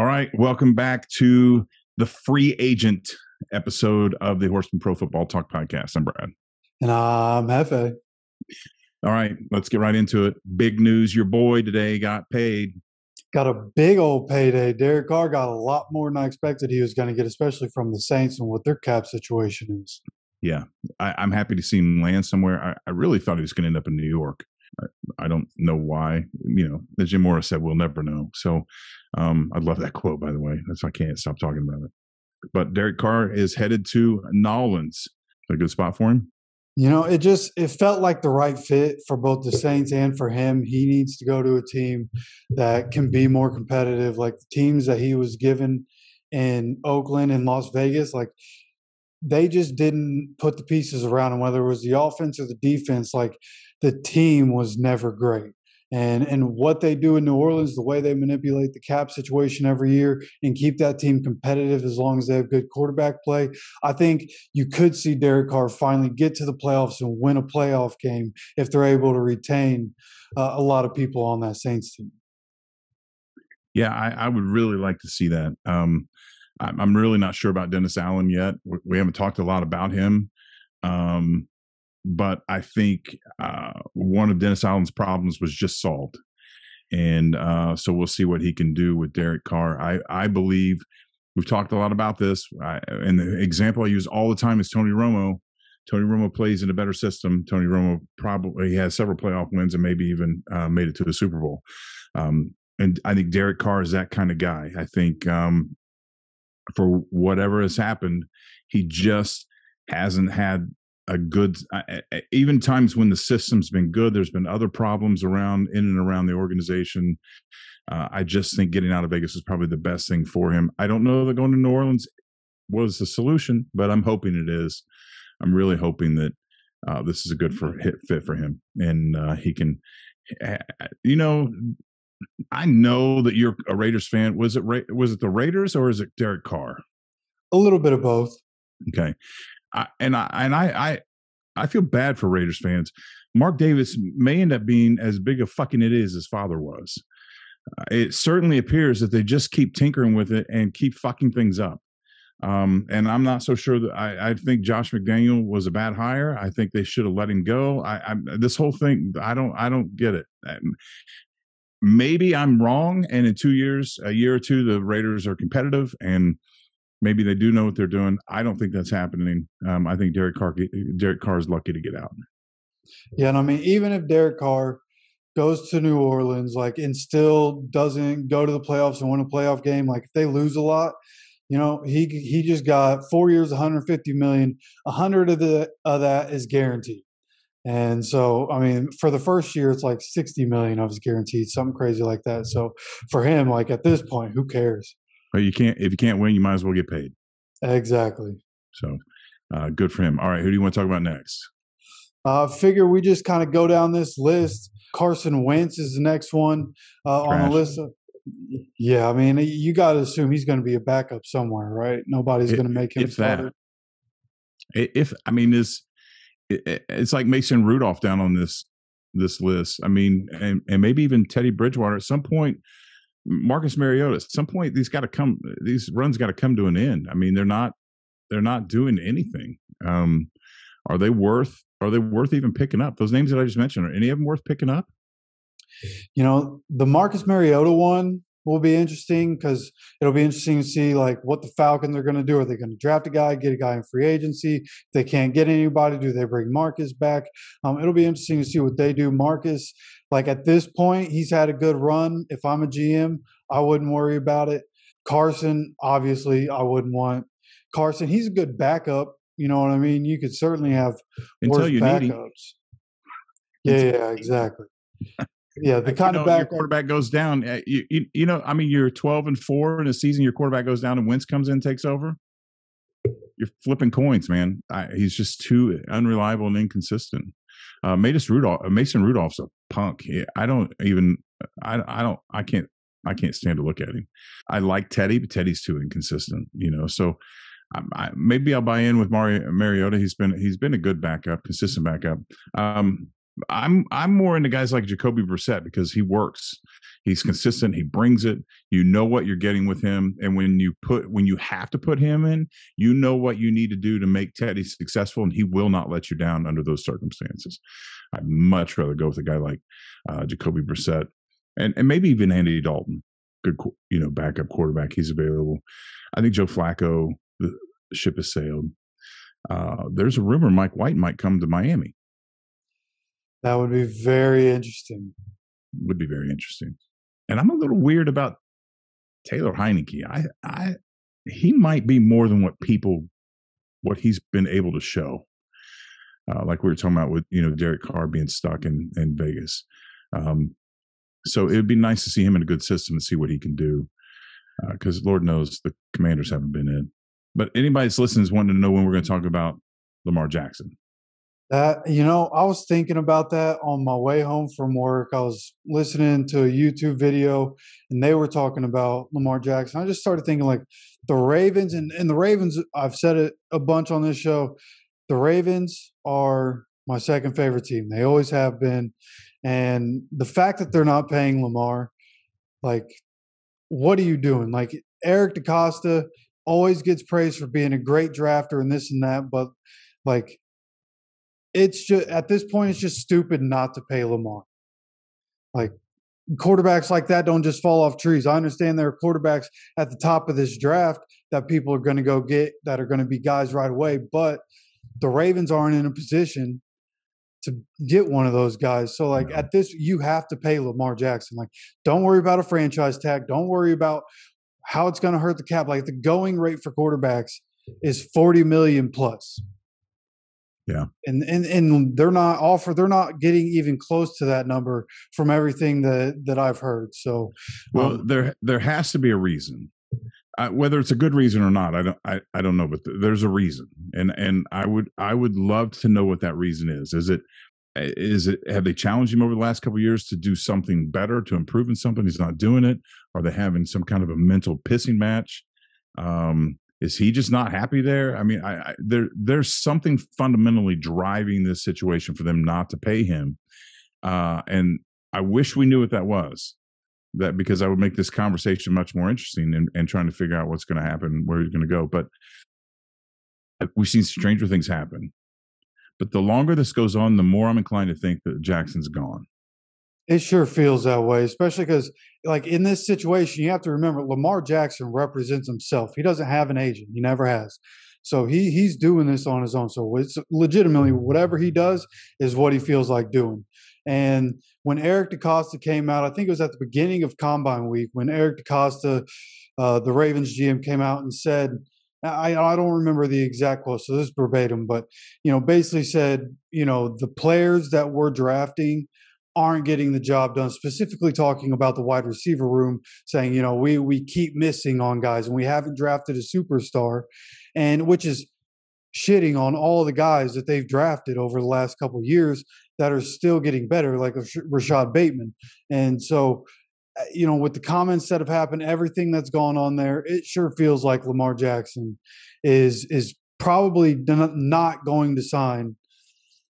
All right, welcome back to the free agent episode of the Horsemen Pro Football Talk podcast. I'm Brad. And I'm Hefe. All right, let's get right into it. Big news your boy today got paid. Got a big old payday. Derek Carr got a lot more than I expected he was going to get, especially from the Saints and what their cap situation is. Yeah, I, am happy to see him land somewhere. I, I really thought he was going to end up in New York. I, I, don't know why. You know, as Jim Morris said, we'll never know. So um, I love that quote, by the way. That's I can't stop talking about it. But Derek Carr is headed to Nolans. A good spot for him. You know, it just it felt like the right fit for both the Saints and for him. He needs to go to a team that can be more competitive, like the teams that he was given in Oakland and Las Vegas. Like they just didn't put the pieces around him, whether it was the offense or the defense. Like the team was never great and and what they do in New Orleans, the way they manipulate the cap situation every year and keep that team competitive as long as they have good quarterback play. I think you could see Derek Carr finally get to the playoffs and win a playoff game if they're able to retain uh, a lot of people on that Saints team. Yeah, I, I would really like to see that. Um, I'm really not sure about Dennis Allen yet. We haven't talked a lot about him. Um, but I think uh, one of Dennis Allen's problems was just solved, and uh, so we'll see what he can do with Derek Carr. I I believe we've talked a lot about this, I, and the example I use all the time is Tony Romo. Tony Romo plays in a better system. Tony Romo probably has several playoff wins and maybe even uh, made it to the Super Bowl. Um, and I think Derek Carr is that kind of guy. I think um, for whatever has happened, he just hasn't had a good even times when the system's been good there's been other problems around in and around the organization. Uh, i just think getting out of vegas is probably the best thing for him. I don't know that going to new orleans was the solution but i'm hoping it is. I'm really hoping that uh, this is a good for hit fit for him and uh, he can you know i know that you're a raiders fan. Was it was it the raiders or is it derek carr? A little bit of both. Okay I, and I and I, I I feel bad for Raiders fans. Mark Davis may end up being as big a fucking it is as father was. Uh, it certainly appears that they just keep tinkering with it and keep fucking things up. Um, and I'm not so sure that I, I, think Josh McDaniel was a bad hire. I think they should have let him go. I, I, this whole thing, I don't, I don't get it. Maybe I'm wrong, and in two years, a year or two, the Raiders are competitive and maybe they do know what they're doing. I don't think that's happening. Um, I think Derek Carr, Derek Carr is lucky to get out. Yeah, and I mean, even if Derek Carr goes to New Orleans, like, and still doesn't go to the playoffs and win a playoff game, like, if they lose a lot, you know, he he just got four years, 150 million. A hundred of the of that is guaranteed. And so, I mean, for the first year, it's like 60 million of his guaranteed, something crazy like that. So for him, like at this point, who cares? But you can't if you can't win, you might as well get paid. Exactly. So uh, good for him. All right, who do you want to talk about next? Uh, figure we just kind of go down this list. Carson Wentz is the next one uh, on the list. Yeah, I mean, you got to assume he's going to be a backup somewhere, right? Nobody's going to make him if. That, if I mean, this it's like Mason Rudolph down on this this list. I mean, and, and maybe even Teddy Bridgewater at some point Marcus Mariota. At some point, these got to come. These runs got to come to an end. I mean, they're not. They're not doing anything. Um, are they worth? Are they worth even picking up? Those names that I just mentioned are any of them worth picking up? You know, the Marcus Mariota one will be interesting because it'll be interesting to see like what the Falcons are going to do. Are they going to draft a guy, get a guy in free agency? If they can't get anybody, do they bring Marcus back? Um, it'll be interesting to see what they do. Marcus, like at this point, he's had a good run. If I'm a GM, I wouldn't worry about it. Carson, obviously, I wouldn't want Carson. He's a good backup. You know what I mean? You could certainly have Until worse backups. Yeah, yeah, exactly. Yeah, the kind you know, of back your quarterback goes down. Eh, you, you, you, know, I mean, you're 12 and four in a season. Your quarterback goes down, and Wentz comes in, takes over. You're flipping coins, man. I, he's just too unreliable and inconsistent. Uh, Mason Rudolph, Mason Rudolph's a punk. I don't even. I, I don't. I can't. I can't stand to look at him. I like Teddy, but Teddy's too inconsistent. You know, so I, maybe I'll buy in with Mario, Mariota. He's been he's been a good backup, consistent backup. Um, I'm I'm more into guys like Jacoby Brissett because he works. He's consistent. He brings it. You know what you're getting with him, and when you put when you have to put him in, you know what you need to do to make Teddy successful, and he will not let you down under those circumstances. I'd much rather go with a guy like uh, Jacoby Brissett, and and maybe even Andy Dalton, good you know backup quarterback. He's available. I think Joe Flacco. The ship has sailed. Uh, there's a rumor Mike White might come to Miami. That would be very interesting. Would be very interesting. And I'm a little weird about Taylor Heinicke. I, I, he might be more than what people, what he's been able to show. Uh, like we were talking about with you know Derek Carr being stuck in in Vegas. Um, so it would be nice to see him in a good system and see what he can do. Because uh, Lord knows the Commanders haven't been in. But anybody that's listening is wanting to know when we're going to talk about Lamar Jackson. That you know, I was thinking about that on my way home from work. I was listening to a YouTube video, and they were talking about Lamar Jackson. I just started thinking like the Ravens, and, and the Ravens. I've said it a bunch on this show. The Ravens are my second favorite team. They always have been, and the fact that they're not paying Lamar, like, what are you doing? Like Eric DeCosta always gets praised for being a great drafter and this and that, but like it's just at this point, it's just stupid not to pay Lamar. Like quarterbacks like that don't just fall off trees. I understand there are quarterbacks at the top of this draft that people are going to go get that are going to be guys right away, but the Ravens aren't in a position to get one of those guys. So like at this you have to pay Lamar Jackson. Like don't worry about a franchise tag. Don't worry about how it's going to hurt the cap. Like the going rate for quarterbacks is 40 million plus. Yeah. And and and they're not offer they're not getting even close to that number from everything that that I've heard. So well um, there there has to be a reason. Uh, whether it's a good reason or not, I don't I, I don't know, but th- there's a reason. And and I would I would love to know what that reason is. Is it is it have they challenged him over the last couple years to do something better to improve in something he's not doing it are they having some kind of a mental pissing match um is he just not happy there? I mean I, I there there's something fundamentally driving this situation for them not to pay him. Uh and i wish we knew what that was that because i would make this conversation much more interesting and, and trying to figure out what's going to happen where he's going to go. But we've seen stranger things happen. But the longer this goes on, the more I'm inclined to think that Jackson's gone. It sure feels that way, especially because, like in this situation, you have to remember Lamar Jackson represents himself. He doesn't have an agent; he never has. So he he's doing this on his own. So it's legitimately whatever he does is what he feels like doing. And when Eric DeCosta came out, I think it was at the beginning of Combine Week when Eric DeCosta, uh, the Ravens GM, came out and said I, I don't remember the exact quote, so this is verbatim, but you know, basically said, you know, the players that we're drafting aren't getting the job done. Specifically talking about the wide receiver room, saying, you know, we we keep missing on guys, and we haven't drafted a superstar, and which is shitting on all the guys that they've drafted over the last couple years that are still getting better, like Rashod Bateman, and so uh, you know, with the comments that have happened, everything that's gone on there, it sure feels like Lamar Jackson is is probably not going to sign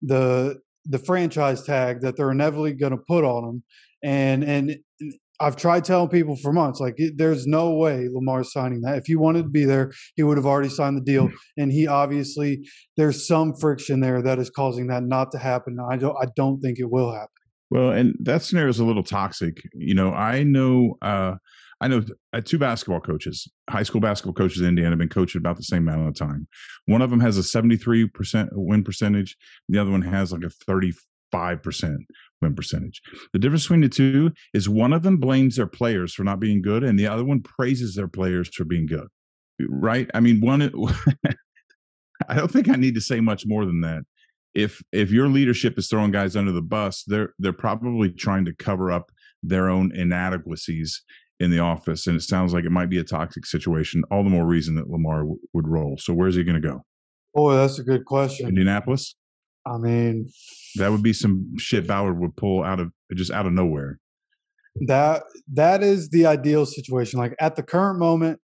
the the franchise tag that they're inevitably going to put on him. And and I've tried telling people for months, like there's no way Lamar's signing that. If he wanted to be there, he would have already signed the deal. And he obviously there's some friction there that is causing that not to happen. I don't I don't think it will happen. Well, and that scenario is a little toxic. You know, I know, uh, I know uh, two basketball coaches, high school basketball coaches in Indiana, have been coaching about the same amount of time. One of them has a 73% win percentage. The other one has like a 35% win percentage. The difference between the two is one of them blames their players for not being good, and the other one praises their players for being good. Right? I mean, one, I don't think I need to say much more than that if if your leadership is throwing guys under the bus, they're they're probably trying to cover up their own inadequacies in the office, and it sounds like it might be a toxic situation. All the more reason that Lamar w- would roll. So where's he going to go? Boy, that's a good question. Indianapolis. I mean, that would be some shit Ballard would pull out of just out of nowhere. That that is the ideal situation. Like at the current moment,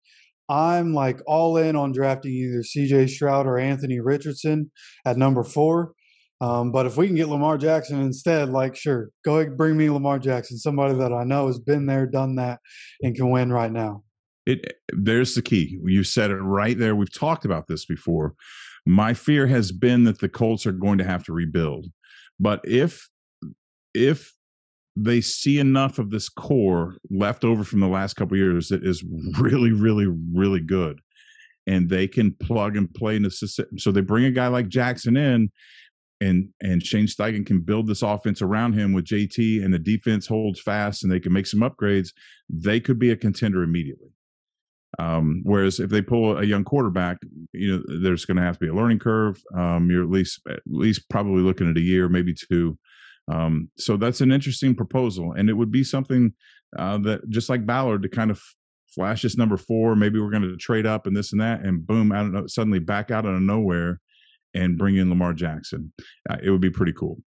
I'm like all in on drafting either CJ Stroud or Anthony Richardson at number four. Um, but if we can get Lamar Jackson instead, like, sure, go ahead, bring me Lamar Jackson, somebody that I know has been there, done that, and can win right now. It there's the key. You said it right there. We've talked about this before. My fear has been that the Colts are going to have to rebuild. But if if they see enough of this core left over from the last couple years that is really, really, really good, and they can plug and play in the system. So they bring a guy like Jackson in, and and Shane Steichen can build this offense around him with JT, and the defense holds fast, and they can make some upgrades. They could be a contender immediately. Um, whereas if they pull a young quarterback, you know, there's going to have to be a learning curve. Um, you're at least at least probably looking at a year, maybe two. Um, so that's an interesting proposal, and it would be something uh, that just like Ballard to kind of flash this number four. Maybe we're going to trade up and this and that, and boom, out of suddenly back out of nowhere and bring in Lamar Jackson. Uh, it would be pretty cool.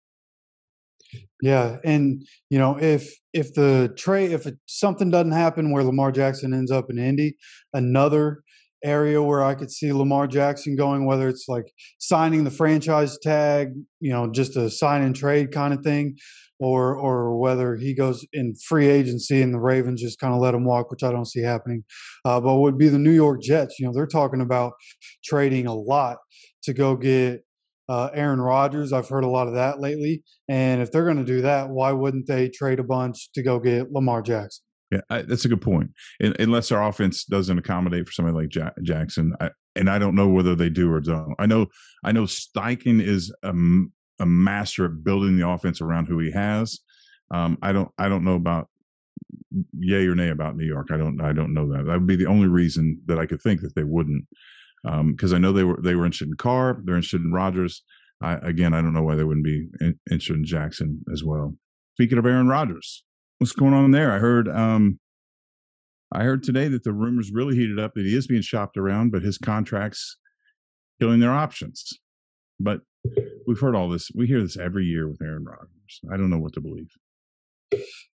Yeah, and you know, if if the trade if it, something doesn't happen where Lamar Jackson ends up in Indy, another area where I could see Lamar Jackson going, whether it's like signing the franchise tag, you know, just a sign and trade kind of thing, or or whether he goes in free agency and the Ravens just kind of let him walk, which I don't see happening. Uh, but would be the New York Jets. You know, they're talking about trading a lot to go get uh, Aaron Rodgers. I've heard a lot of that lately. And if they're going to do that, why wouldn't they trade a bunch to go get Lamar Jackson? Yeah, I, that's a good point. In, unless our offense doesn't accommodate for somebody like ja- Jackson, I, and I don't know whether they do or don't. I know, I know Steichen is a, a master at building the offense around who he has. Um, I don't, I don't know about yay or nay about New York. I don't, I don't know that. That would be the only reason that I could think that they wouldn't because um, I know they were they were interested in Carr, they're interested in Rodgers. I, again, I don't know why they wouldn't be in, interested in Jackson as well. Speaking of Aaron Rodgers, what's going on there? I heard um, I heard today that the rumors really heated up that he is being shopped around, but his contract's killing their options. But we've heard all this. We hear this every year with Aaron Rodgers. I don't know what to believe.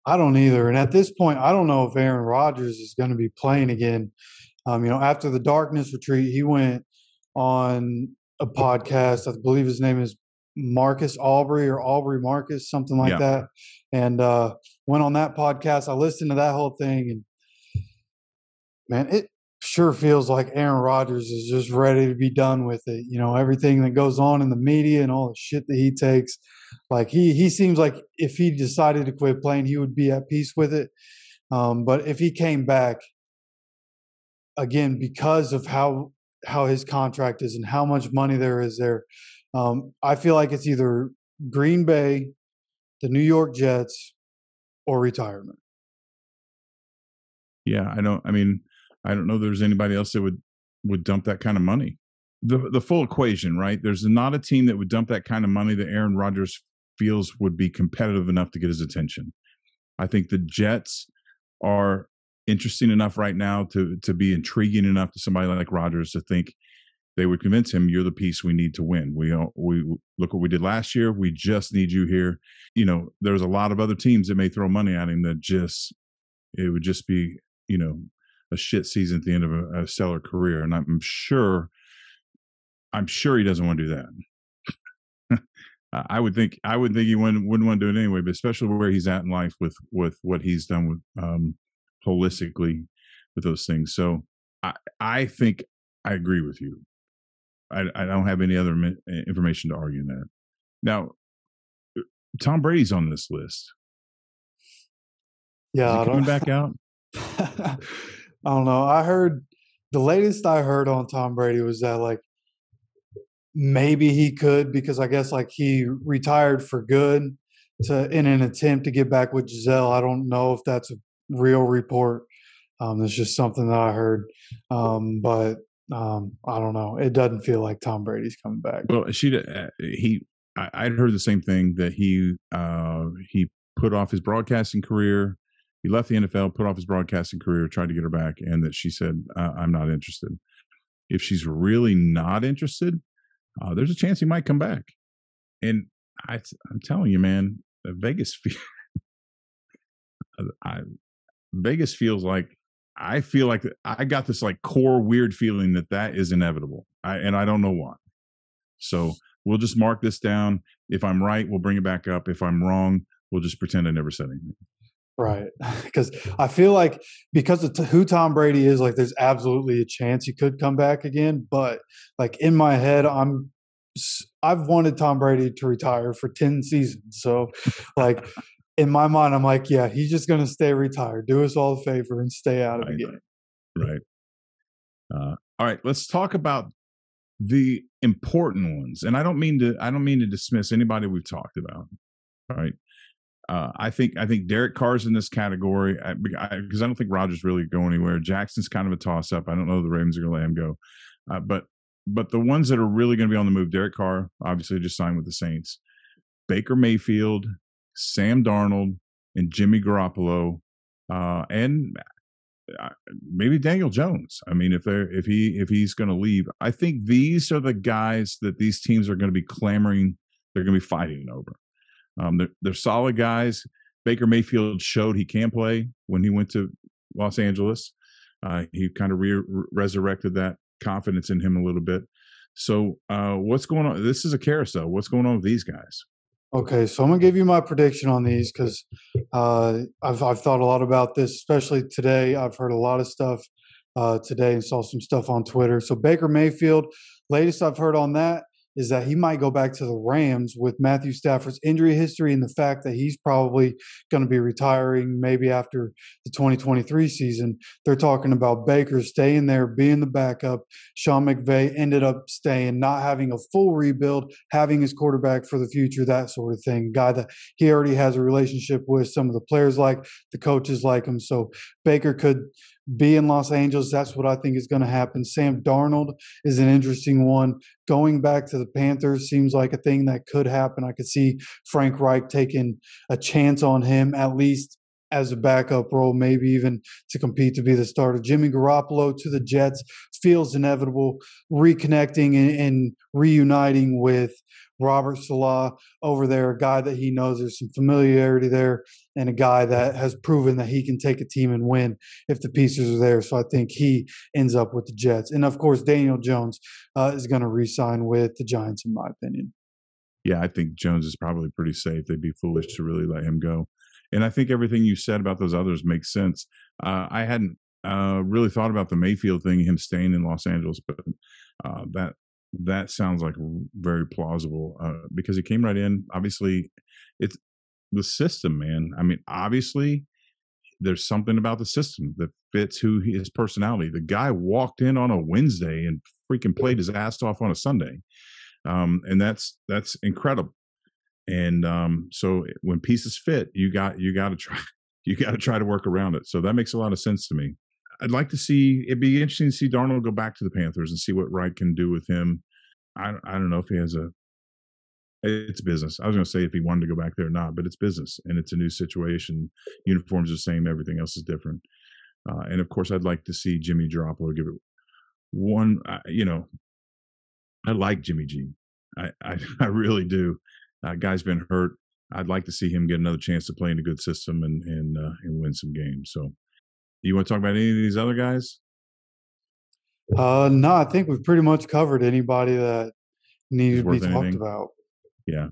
I don't either. And at this point, I don't know if Aaron Rodgers is going to be playing again um, you know, after the darkness retreat, he went on a podcast. I believe his name is Marcus Aubrey or Aubrey Marcus, something like yeah. that. And uh, went on that podcast. I listened to that whole thing, and man, it sure feels like Aaron Rodgers is just ready to be done with it. You know, everything that goes on in the media and all the shit that he takes. Like he he seems like if he decided to quit playing, he would be at peace with it. Um, but if he came back, again because of how how his contract is and how much money there is there. Um, I feel like it's either Green Bay, the New York Jets, or retirement. Yeah, I don't. I mean, I don't know. There's anybody else that would would dump that kind of money. The the full equation, right? There's not a team that would dump that kind of money that Aaron Rodgers feels would be competitive enough to get his attention. I think the Jets are interesting enough right now to to be intriguing enough to somebody like Rodgers to think they would convince him you're the piece we need to win. We we look what we did last year. We just need you here. You know, there's a lot of other teams that may throw money at him that just it would just be you know a shit season at the end of a, a stellar career, and I'm sure I'm sure he doesn't want to do that. I would think I would think he wouldn't, wouldn't want to do it anyway, but especially where he's at in life with with what he's done with um, holistically with those things. So I I think I agree with you. I I don't have any other information to argue that. Now, uh, Tom Brady's on this list. Yeah, I coming back out. I don't know. I heard the latest I heard on Tom Brady was that like maybe he could because I guess like he retired for good to in an attempt to get back with Gisele. I don't know if that's a real report. Um, it's just something that I heard, um, but um, I don't know. It doesn't feel like Tom Brady's coming back. Well, she uh, he I, would heard the same thing that he uh, he put off his broadcasting career. He left the NFL, put off his broadcasting career, tried to get her back, and that she said, "I'm not interested." If she's really not interested, uh, there's a chance he might come back. And I, I'm telling you, man, Vegas. I, Vegas feels like I feel like I got this like core weird feeling that that is inevitable. I, and I don't know why. So we'll just mark this down. If I'm right, we'll bring it back up. If I'm wrong, we'll just pretend I never said anything. Right. Because I feel like because of who Tom Brady is, like there's absolutely a chance he could come back again. But like in my head, I'm I've wanted Tom Brady to retire for 10 seasons. So like in my mind, I'm like, yeah, he's just gonna stay retired. Do us all a favor and stay out of right. the game. Right. Uh, all right, let's talk about the important ones. And I don't mean to I don't mean to dismiss anybody we've talked about. All right. Uh, I think I think Derek Carr's in this category because I, I, don't think Rodgers really go anywhere. Jackson's kind of a toss up. I don't know if the Ravens are going to let him go, uh, but but the ones that are really going to be on the move, Derek Carr obviously just signed with the Saints, Baker Mayfield, Sam Darnold, and Jimmy Garoppolo, uh, and uh, maybe Daniel Jones. I mean, if they're if he if he's going to leave, I think these are the guys that these teams are going to be clamoring. They're going to be fighting over. Um, they're, they're solid guys. Baker Mayfield showed he can play when he went to Los Angeles. Uh, he kind of re- resurrected that confidence in him a little bit. So, uh, what's going on? This is a carousel. What's going on with these guys? Okay, so I'm gonna give you my prediction on these because uh, I've I've thought a lot about this, especially today. I've heard a lot of stuff uh, today and saw some stuff on Twitter. So Baker Mayfield, latest I've heard on that is that he might go back to the Rams with Matthew Stafford's injury history and the fact that he's probably going to be retiring maybe after the 2023 season. They're talking about Baker staying there, being the backup. Sean McVay ended up staying, not having a full rebuild, having his quarterback for the future, that sort of thing. Guy that he already has a relationship with. Some of the players like, the coaches like him. So Baker could be in Los Angeles. That's what I think is going to happen. Sam Darnold is an interesting one. Going back to the Panthers seems like a thing that could happen. I could see Frank Reich taking a chance on him, at least as a backup role, maybe even to compete to be the starter. Jimmy Garoppolo to the Jets feels inevitable, reconnecting and, and reuniting with Robert Saleh over there, a guy that he knows there's some familiarity there, and a guy that has proven that he can take a team and win if the pieces are there. So I think he ends up with the Jets. And of course, Daniel Jones uh, is going to re sign with the Giants, in my opinion. Yeah, I think Jones is probably pretty safe. They'd be foolish to really let him go. And I think everything you said about those others makes sense. Uh, I hadn't uh, really thought about the Mayfield thing, him staying in Los Angeles, but uh, that that sounds like very plausible uh, because he came right in. Obviously, it's the system, man. I mean, obviously, there's something about the system that fits who he, his personality. The guy walked in on a Wednesday and freaking played his ass off on a Sunday, um, and that's that's incredible. And um, so when pieces fit, you got you got to try you got to try to work around it. So that makes a lot of sense to me. I'd like to see. It'd be interesting to see Darnold go back to the Panthers and see what Reich can do with him. I I don't know if he has a. It's business. I was going to say if he wanted to go back there or not, but it's business and it's a new situation. Uniforms are the same. Everything else is different. Uh, and of course, I'd like to see Jimmy Garoppolo give it one. Uh, you know, I like Jimmy G. I I, I really do. Uh, guy's been hurt. I'd like to see him get another chance to play in a good system and and uh, and win some games. So you want to talk about any of these other guys? Uh, no, I think we've pretty much covered anybody that needed to be talked anything. about. Yeah.